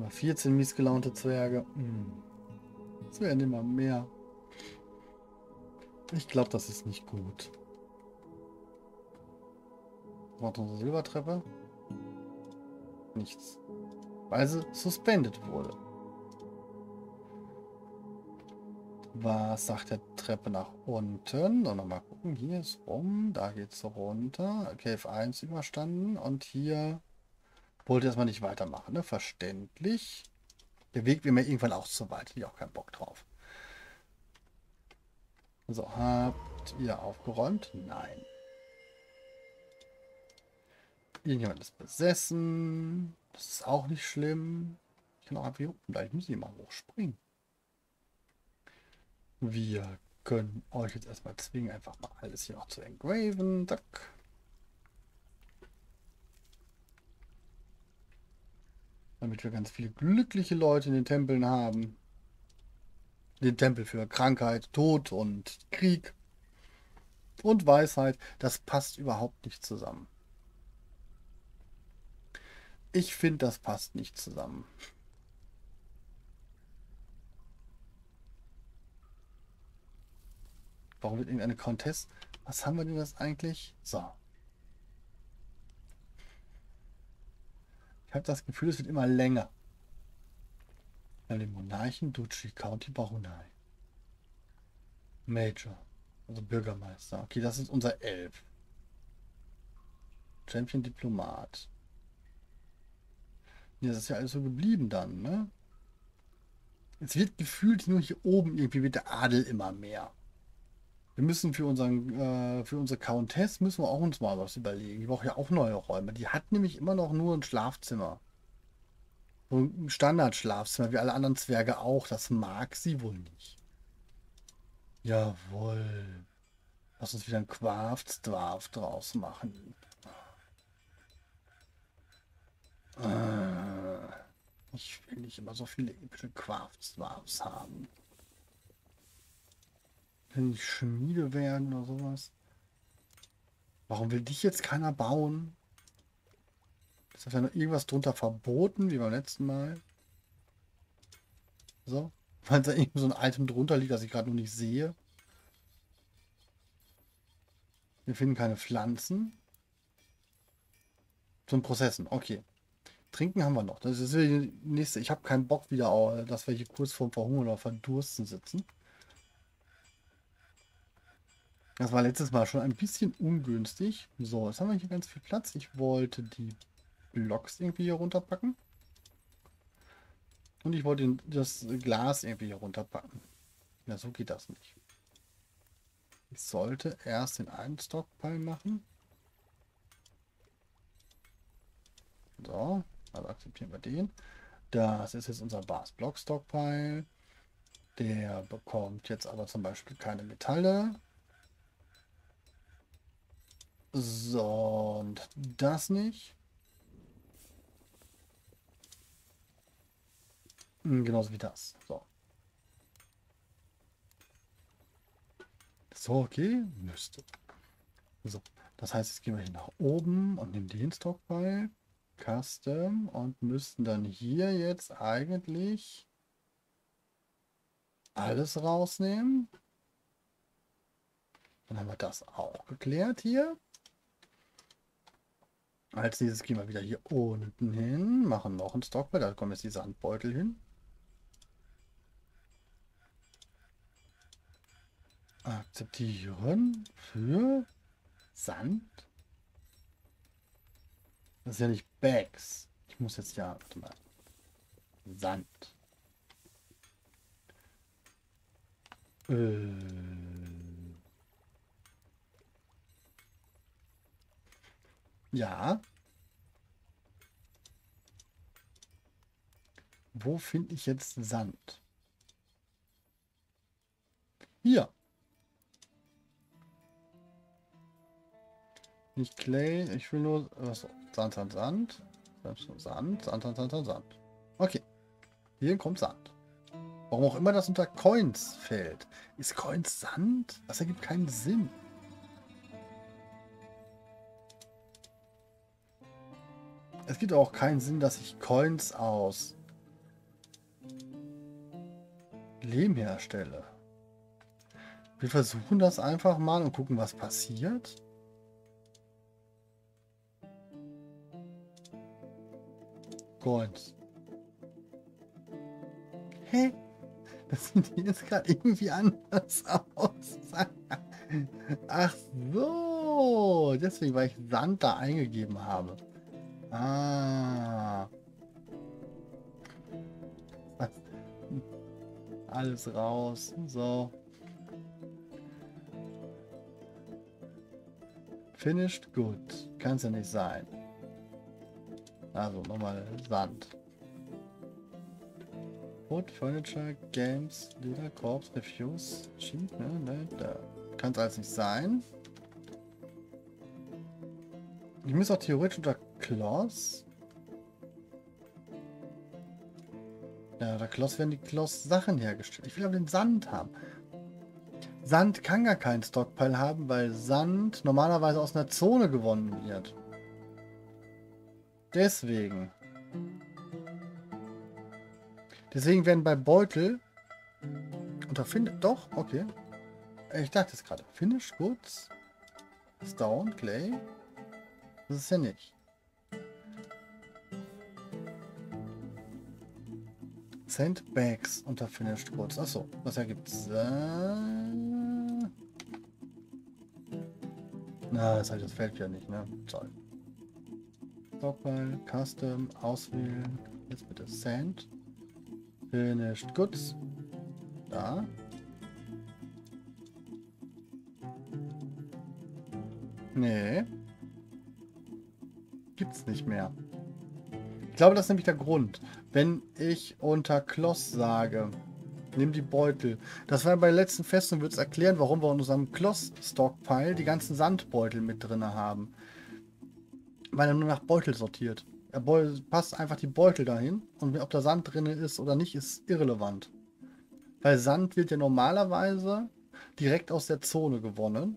Mal 14 miesgelaunte Zwerge. Hm. Es werden immer mehr. Ich glaube, das ist nicht gut. Was unsere Silbertreppe? Nichts. Weil sie suspended wurde. Was sagt der Treppe nach unten? Und nochmal gucken. Hier ist rum. Da geht es runter. Cave 1 überstanden. Und hier wollte erstmal nicht weitermachen. Ne? Verständlich. Der Weg wäre mir irgendwann auch zu weit. Ich auch keinen Bock drauf. So, habt ihr aufgeräumt? Nein. Irgendjemand ist besessen. Das ist auch nicht schlimm. Ich kann auch einfach hier unten bleiben. Ich muss hier mal hochspringen. Wir können euch jetzt erstmal zwingen, einfach mal alles hier noch zu engraven. Zack. Damit wir ganz viele glückliche Leute in den Tempeln haben. Den Tempel für Krankheit, Tod und Krieg und Weisheit. Das passt überhaupt nicht zusammen. Ich finde, das passt nicht zusammen. Warum wird irgendeine Contest? Was haben wir denn das eigentlich? So. Ich habe das Gefühl, es wird immer länger. Bei den Monarchen Duchy County Barunai. Major. Also Bürgermeister. Okay, das ist unser Elf. Champion Diplomat. Ja, das ist ja alles so geblieben dann, ne? Es wird gefühlt nur hier oben irgendwie wird der Adel immer mehr. Wir müssen für unseren, äh, für unsere Countess müssen wir auch uns mal was überlegen. Die braucht ja auch neue Räume. Die hat nämlich immer noch nur ein Schlafzimmer. So ein Standardschlafzimmer, wie alle anderen Zwerge auch. Das mag sie wohl nicht. Jawohl. Lass uns wieder ein Quarftsdwarf draus machen. Äh, ich will nicht immer so viele epische Quarftsdwarfs haben. Kann ich Schmiede werden oder sowas? Warum will dich jetzt keiner bauen? Ist da noch irgendwas drunter verboten, wie beim letzten Mal? So. Weil da irgendwie so ein Item drunter liegt, das ich gerade noch nicht sehe. Wir finden keine Pflanzen. Zum Prozessen, okay. Trinken haben wir noch. Das ist die nächste. Ich habe keinen Bock wieder, dass wir hier kurz vorm Verhungern oder Verdursten sitzen. Das war letztes Mal schon ein bisschen ungünstig. So, jetzt haben wir hier ganz viel Platz. Ich wollte die Blocks irgendwie hier runterpacken. Und ich wollte das Glas irgendwie hier runterpacken. Ja, so geht das nicht. Ich sollte erst den einen Stockpile machen. So, also akzeptieren wir den. Das ist jetzt unser Bars Block Stockpile. Der bekommt jetzt aber zum Beispiel keine Metalle. So, und das nicht. Hm, genauso wie das. So. So, okay. Müsste. So. Das heißt, jetzt gehen wir hier nach oben und nehmen den Stockpile. Custom und müssten dann hier jetzt eigentlich alles rausnehmen. Dann haben wir das auch geklärt hier. Als nächstes gehen wir wieder hier unten hin, machen noch ein Stockpile, da kommen jetzt die Sandbeutel hin. Akzeptieren für Sand. Das ist ja nicht Bags. Ich muss jetzt ja, warte mal, Sand. Äh. Ja. Wo finde ich jetzt Sand? Hier. Nicht Clay, ich will nur was, Sand, Sand, Sand. Sand, Sand, Sand, Sand, Sand, Sand. Okay. Hier kommt Sand. Warum auch immer das unter Coins fällt. Ist Coins Sand? Das ergibt keinen Sinn. Es gibt auch keinen Sinn, dass ich Coins aus Lehm herstelle. Wir versuchen das einfach mal und gucken, was passiert. Coins. Hä? Das sieht jetzt gerade irgendwie anders aus. Ach so. Deswegen, weil ich Sand da eingegeben habe. Ah. Alles raus. So. Finished? Gut. Kann es ja nicht sein. Also nochmal Sand. Wood, Furniture, Games, Leader, Corps, Reviews, Sheet, ne, ne, da. Kann es alles nicht sein. Ich muss auch theoretisch unter Kloss. Ja, unter Kloss werden die Kloss Sachen hergestellt. Ich will aber den Sand haben. Sand kann gar keinen Stockpile haben, weil Sand normalerweise aus einer Zone gewonnen wird. Deswegen. Deswegen werden bei Beutel unter findet doch, okay. Ich dachte es gerade. Finish Goods. Stone, Clay. Das ist ja nicht. Sandbags unter Finished Goods. Achso, was ergibt es? Na, das heißt, das fällt ja nicht, ne? Toll. Stockpile, Custom, auswählen. Jetzt bitte Sand. Finished Goods. Da. Nee. Gibt's nicht mehr. Ich glaube, das ist nämlich der Grund. Wenn ich unter Kloss sage, nimm die Beutel. Das war bei der letzten Festung, wird es erklären, warum wir in unserem Kloss-Stockpile die ganzen Sandbeutel mit drin haben. Weil er nur nach Beutel sortiert. Er passt einfach die Beutel dahin und ob da Sand drin ist oder nicht, ist irrelevant. Weil Sand wird ja normalerweise direkt aus der Zone gewonnen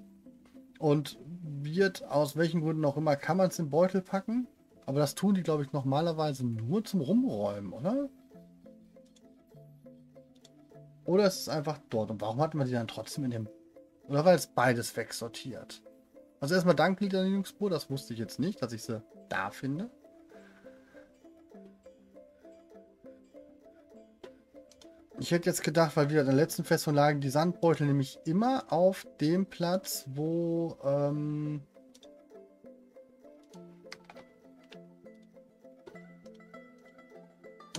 und wird aus welchen Gründen auch immer, kann man es in Beutel packen, aber das tun die, glaube ich, normalerweise nur zum Rumräumen, oder? Oder ist es einfach dort? Und warum hat man die dann trotzdem in dem... Oder weil es beides wegsortiert? Also erstmal Dank, Lieder Linux Pro, das wusste ich jetzt nicht, dass ich sie da finde. Ich hätte jetzt gedacht, weil wir in der letzten Festung lagen die Sandbeutel nämlich immer auf dem Platz, wo ähm,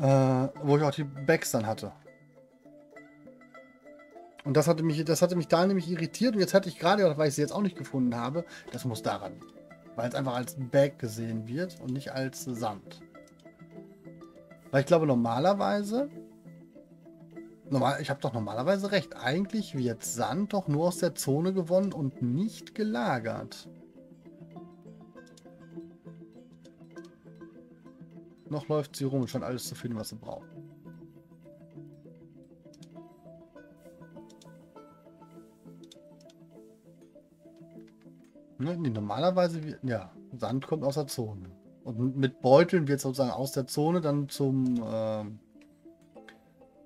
äh, wo ich auch die Bags dann hatte. Und das hatte mich, das hatte mich da nämlich irritiert und jetzt hatte ich gerade, weil ich sie jetzt auch nicht gefunden habe, das muss daran. Weil es einfach als Bag gesehen wird und nicht als Sand. Weil ich glaube normalerweise, normal, ich habe doch normalerweise recht, eigentlich wird Sand doch nur aus der Zone gewonnen und nicht gelagert. Noch läuft sie rum und schon alles zu finden, was sie braucht. Ne, nee, normalerweise, ja, Sand kommt aus der Zone. Und mit Beuteln wird sozusagen aus der Zone dann zum äh,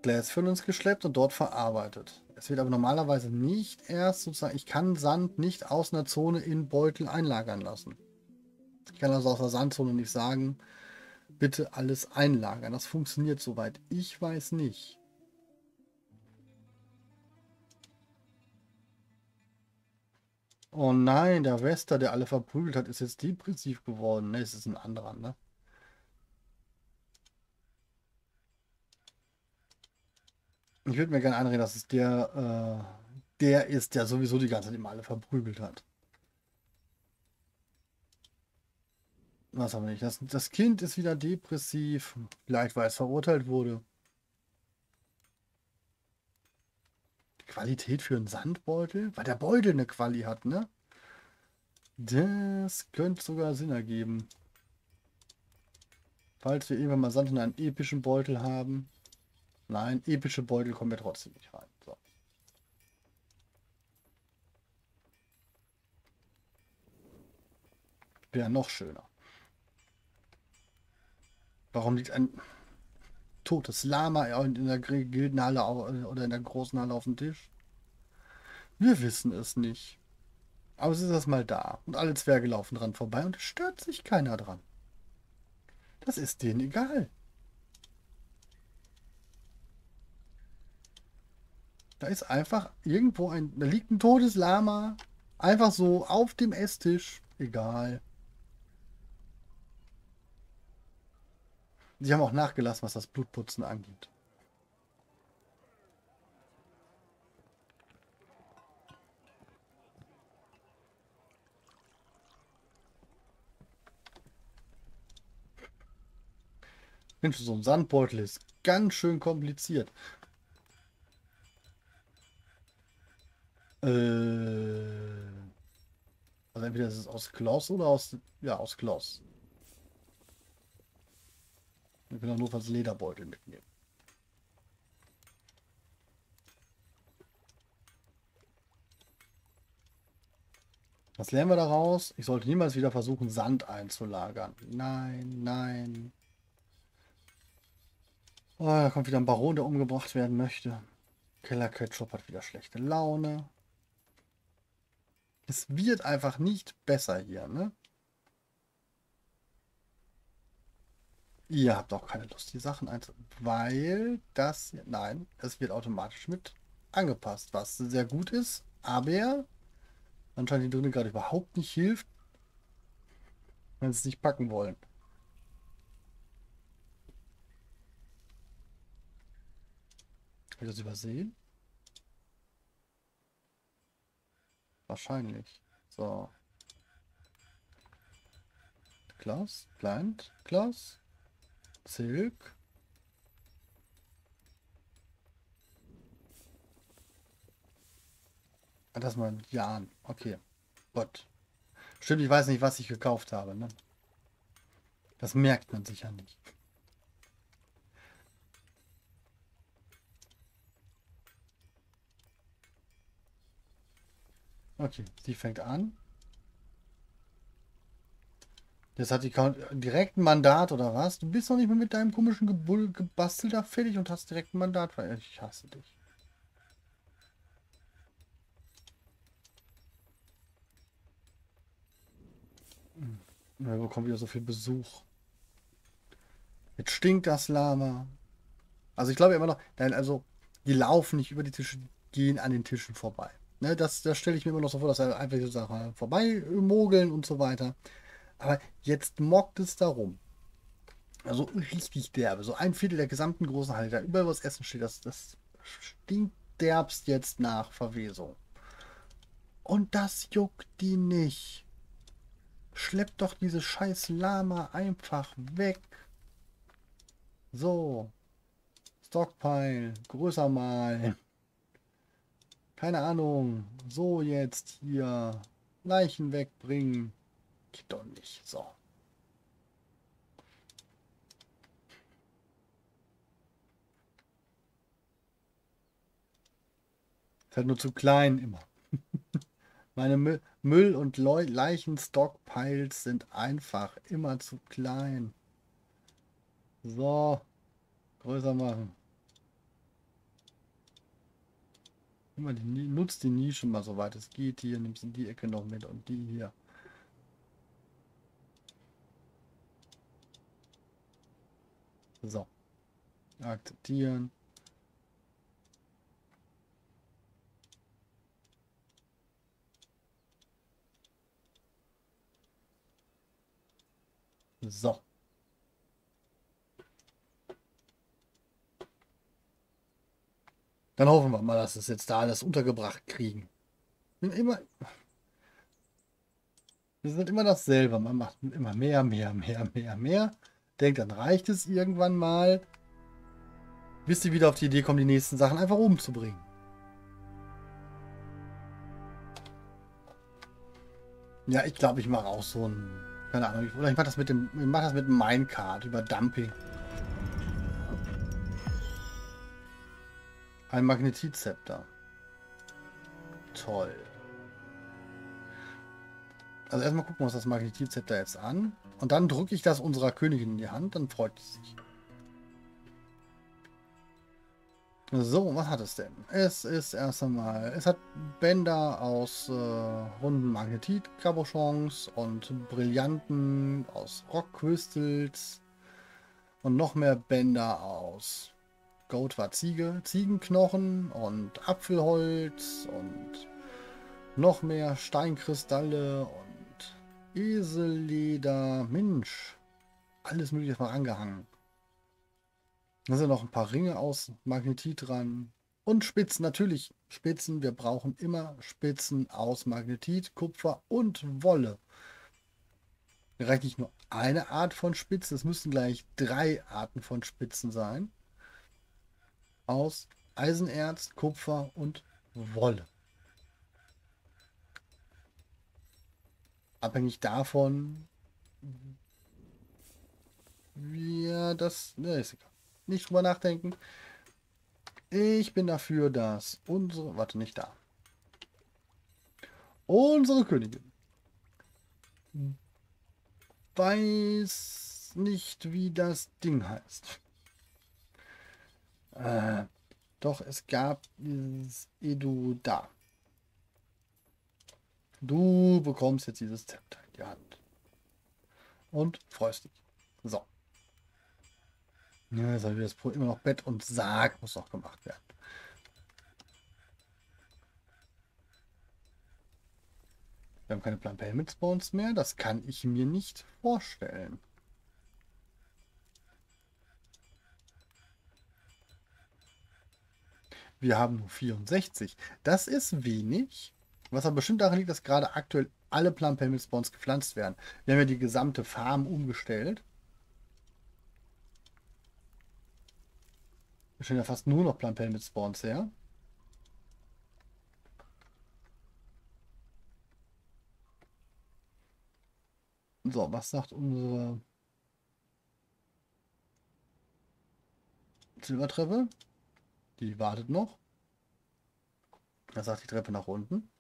Glasfüllen geschleppt und dort verarbeitet. Es wird aber normalerweise nicht erst sozusagen, ich kann Sand nicht aus einer Zone in Beutel einlagern lassen. Ich kann also aus der Sandzone nicht sagen, bitte alles einlagern. Das funktioniert soweit. Ich weiß nicht. Oh nein, der Wester, der alle verprügelt hat, ist jetzt depressiv geworden. Ne, es ist ein anderer, ne? Ich würde mir gerne einreden, dass es der, äh, der ist, der sowieso die ganze Zeit immer alle verprügelt hat. Was haben wir nicht? Das, das Kind ist wieder depressiv. Vielleicht, weil es verurteilt wurde. Qualität für einen Sandbeutel? Weil der Beutel eine Quali hat, ne? Das könnte sogar Sinn ergeben. Falls wir irgendwann mal Sand in einem epischen Beutel haben. Nein, epische Beutel kommen wir trotzdem nicht rein. So. Wäre noch schöner. Warum liegt ein totes Lama in der Gildenhalle oder in der großen Halle auf dem Tisch? Wir wissen es nicht. Aber es ist erstmal da. Und alle Zwerge laufen dran vorbei und es stört sich keiner dran. Das ist denen egal. Da ist einfach irgendwo ein, da liegt ein totes Lama. Einfach so auf dem Esstisch. Egal. Sie haben auch nachgelassen, was das Blutputzen angeht. Mensch, so ein Sandbeutel ist ganz schön kompliziert. Äh, also entweder ist es aus Kloss oder aus, ja, aus Kloss. Wir können auch nur was Lederbeutel mitnehmen. Was lernen wir daraus? Ich sollte niemals wieder versuchen, Sand einzulagern. Nein, nein. Oh, da kommt wieder ein Baron, der umgebracht werden möchte. Keller Ketchup hat wieder schlechte Laune. Es wird einfach nicht besser hier, ne? Ihr habt auch keine Lust, die Sachen einzubauen, weil das, nein, es wird automatisch mit angepasst, was sehr gut ist, aber anscheinend die drinnen gerade überhaupt nicht hilft, wenn sie es nicht packen wollen. Habe ich das übersehen? Wahrscheinlich. So. Klaus, Blind, Klaus. Silk. Ah, das mal Jahren. Okay. Gott. Stimmt, ich weiß nicht, was ich gekauft habe. Ne? Das merkt man sicher nicht. Okay, sie fängt an. Jetzt hat die direkt ein Mandat oder was? Du bist noch nicht mehr mit deinem komischen Gebull gebastelt da fertig und hast direkt ein Mandat. Ich hasse dich. Hm. Wir bekommen wieder so viel Besuch. Jetzt stinkt das Lama. Also ich glaube immer noch, nein, also die laufen nicht über die Tische, gehen an den Tischen vorbei. Ne, das das stelle ich mir immer noch so vor, dass er einfach so Sachen vorbei mogeln und so weiter. Aber jetzt mockt es darum. Also richtig derbe. So ein Viertel der gesamten großen Halle, da überall was Essen steht, das, das stinkt derbst jetzt nach Verwesung. Und das juckt die nicht. Schleppt doch diese scheiß Lama einfach weg. So. Stockpile. Größer mal. Keine Ahnung. So jetzt hier. Leichen wegbringen. Geht doch nicht. So. Ist halt nur zu klein immer. Meine Mü Müll- und Leichen-Stockpiles sind einfach immer zu klein. So. Größer machen. Nutzt die Nische mal so weit es geht. Hier nimmst du die Ecke noch mit und die hier. So. Akzeptieren. So. Dann hoffen wir mal, dass es jetzt da alles untergebracht kriegen. Immer, wir sind immer dasselbe. Man macht immer mehr, mehr, mehr, mehr, mehr denkt, dann reicht es irgendwann mal, bis sie wieder auf die Idee kommen, die nächsten Sachen einfach umzubringen. Ja, ich glaube, ich mache auch so ein, keine Ahnung, oder ich mache das mit dem, ich mache das mit Minecart über Dumping. Ein Magnetizepter. Toll. Also erstmal gucken wir uns das Magnetizepter jetzt an. Und dann drücke ich das unserer Königin in die Hand, dann freut sie sich. So, was hat es denn? Es ist erst einmal, es hat Bänder aus äh, runden Magnetit-Cabochons und Brillanten aus Rock-Crystals und noch mehr Bänder aus Gold war Ziege, Ziegenknochen und Apfelholz und noch mehr Steinkristalle und Eselleder. Mensch, alles mögliche mal angehangen. Da sind noch ein paar Ringe aus Magnetit dran. Und Spitzen, natürlich Spitzen. Wir brauchen immer Spitzen aus Magnetit, Kupfer und Wolle. Mir reicht nicht nur eine Art von Spitzen, es müssen gleich drei Arten von Spitzen sein. Aus Eisenerz, Kupfer und Wolle. Abhängig davon, wie das. Ne, ist egal nicht drüber nachdenken. Ich bin dafür, dass unsere, warte, nicht da. Unsere Königin weiß nicht, wie das Ding heißt. Äh, doch, es gab dieses Edu da. Du bekommst jetzt dieses Zepter in die Hand. Und freust dich. So. Ja, ist halt das immer noch Bett und Sarg muss noch gemacht werden. Wir haben keine Plan Spawns mehr. Das kann ich mir nicht vorstellen. Wir haben nur 64. Das ist wenig. Was aber bestimmt daran liegt, dass gerade aktuell alle Plan Spawns gepflanzt werden. Wir haben ja die gesamte Farm umgestellt. Wir stellen ja fast nur noch Plampel mit Spawns her. So, was sagt unsere Silbertreppe? Die wartet noch. Da sagt die Treppe nach unten.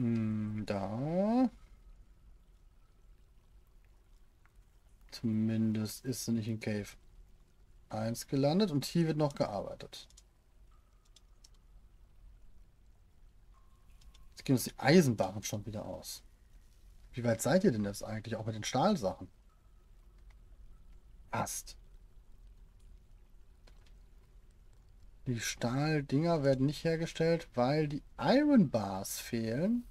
Hm, da. Zumindest ist sie nicht in Cave. Eins gelandet und hier wird noch gearbeitet. Jetzt gehen uns die Eisenbahnen schon wieder aus. Wie weit seid ihr denn jetzt eigentlich, auch mit den Stahlsachen? Passt. Die Stahldinger werden nicht hergestellt, weil die Iron Bars fehlen.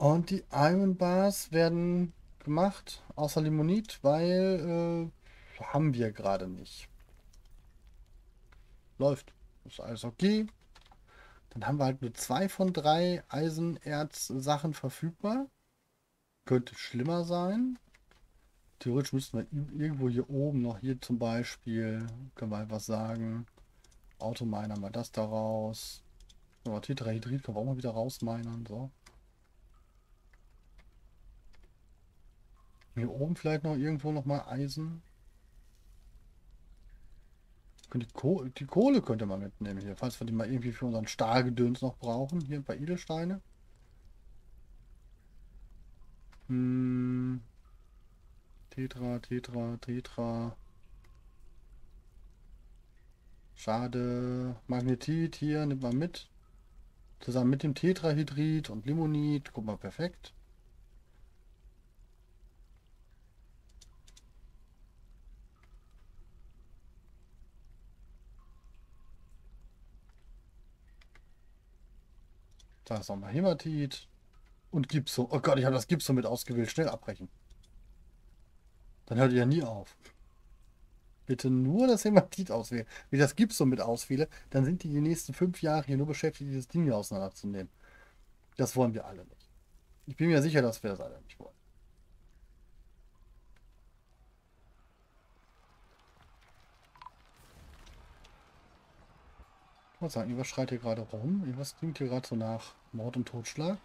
Und die Iron Bars werden gemacht, außer Limonit, weil äh, haben wir gerade nicht. Läuft. Ist alles okay. Dann haben wir halt nur zwei von drei Eisenerz-Sachen verfügbar. Könnte schlimmer sein. Theoretisch müssten wir irgendwo hier oben noch hier zum Beispiel, können wir einfach sagen, Autominer mal das daraus. Aber Tetrahydrid können wir auch mal wieder rausminern. So. Hier oben vielleicht noch irgendwo noch mal Eisen. Die Kohle, die Kohle könnte man mitnehmen hier, falls wir die mal irgendwie für unseren Stahlgedöns noch brauchen. Hier ein paar Edelsteine. Hm. Tetra, Tetra, Tetra. Schade. Magnetit hier, nimmt man mit. Zusammen mit dem Tetrahydrid und Limonit. Guck mal, perfekt. Da ist nochmal Hämatit. Und Gipso. Oh Gott, ich habe das Gipso mit ausgewählt. Schnell abbrechen. Dann hört ihr ja nie auf. Bitte nur das Hämatit auswählen. Wenn ich das Gipso mit auswähle, dann sind die die nächsten fünf Jahre hier nur beschäftigt, dieses Ding hier auseinanderzunehmen. Das wollen wir alle nicht. Ich bin mir sicher, dass wir das alle nicht wollen. Ich muss sagen, irgendwas schreit hier gerade rum. Irgendwas klingt hier gerade so nach Mord und Totschlag.